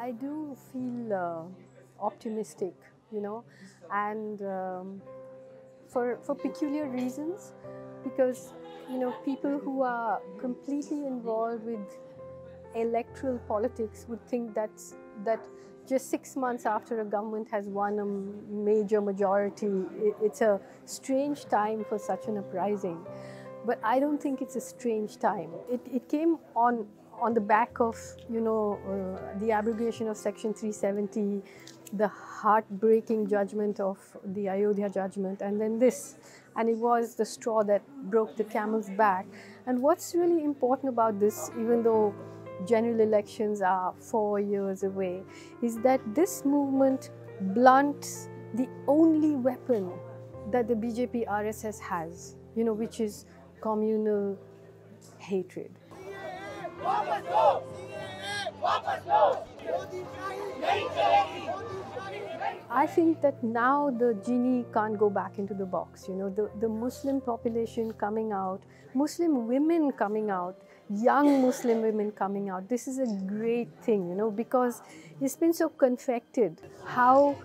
I do feel uh, optimistic, you know, and um, for for peculiar reasons, because you know people who are completely involved with electoral politics would think that's that just six months after a government has won a major majority, it's a strange time for such an uprising. But I don't think it's a strange time. It, it came on on the back of you know uh, the abrogation of Section 370, the heartbreaking judgment of the Ayodhya judgment, and then this, and it was the straw that broke the camel's back. And what's really important about this, even though general elections are four years away, is that this movement blunts the only weapon that the BJP RSS has, you know, which is communal hatred. I think that now the genie can't go back into the box. You know, the, the Muslim population coming out, Muslim women coming out, young Muslim women coming out. This is a great thing, you know, because it's been so confected. How,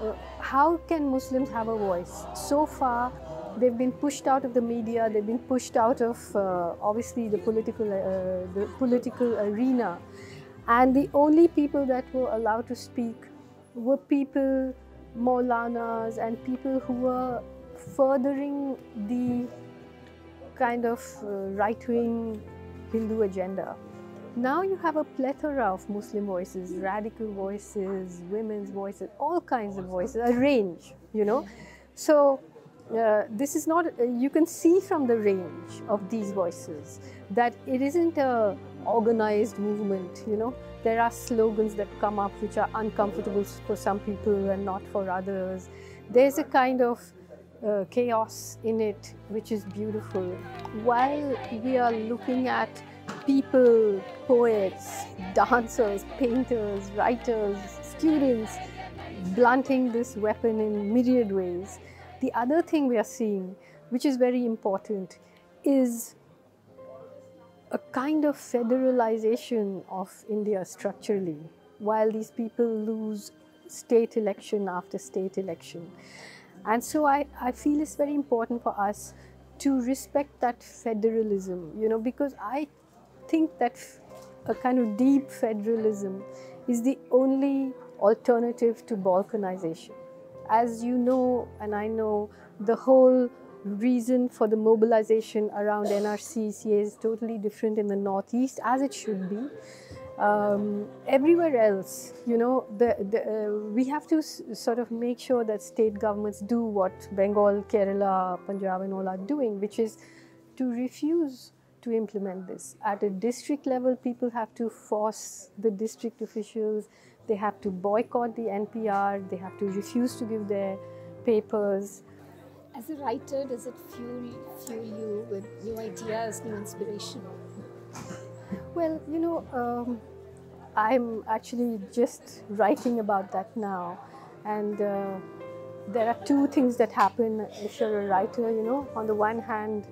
uh, how can Muslims have a voice? So far, they've been pushed out of the media, they've been pushed out of uh, obviously the political, uh, the political arena. And the only people that were allowed to speak were people, Maulanas, and people who were furthering the kind of uh, right wing Hindu agenda. Now you have a plethora of Muslim voices, radical voices, women's voices, all kinds of voices, a range, you know. So uh, this is not, uh, you can see from the range of these voices that it isn't a organized movement, you know. There are slogans that come up which are uncomfortable for some people and not for others. There's a kind of uh, chaos in it which is beautiful. While we are looking at people, poets, dancers, painters, writers, students blunting this weapon in myriad ways, the other thing we are seeing, which is very important, is a kind of federalization of India structurally, while these people lose state election after state election. And so I, I feel it's very important for us to respect that federalism, you know, because I think that a kind of deep federalism is the only alternative to balkanization as you know and I know, the whole reason for the mobilization around NRC-CA is totally different in the Northeast, as it should be. Um, everywhere else, you know, the, the, uh, we have to sort of make sure that state governments do what Bengal, Kerala, Punjab and all are doing, which is to refuse to implement this. At a district level, people have to force the district officials, they have to boycott the NPR, they have to refuse to give their papers. As a writer, does it fuel, fuel you with new ideas, new inspiration? Well, you know, um, I'm actually just writing about that now. And uh, there are two things that happen if you're a writer, you know. On the one hand,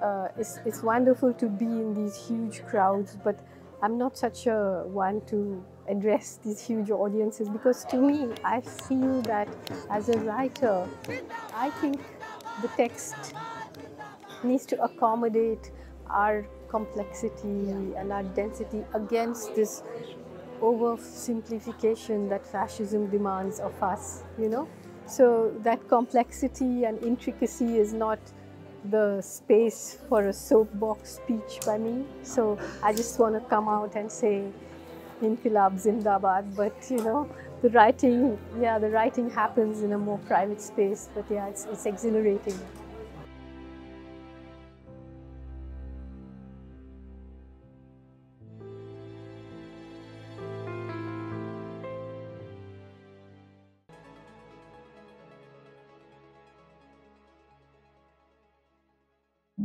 uh, it's, it's wonderful to be in these huge crowds, but I'm not such a one to address these huge audiences because to me, I feel that as a writer, I think the text needs to accommodate our complexity and our density against this oversimplification that fascism demands of us, you know? So that complexity and intricacy is not the space for a soapbox speech by me. So I just want to come out and say, Inqilab Zindabad, but you know, the writing, yeah, the writing happens in a more private space, but yeah, it's, it's exhilarating.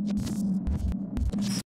ピッ!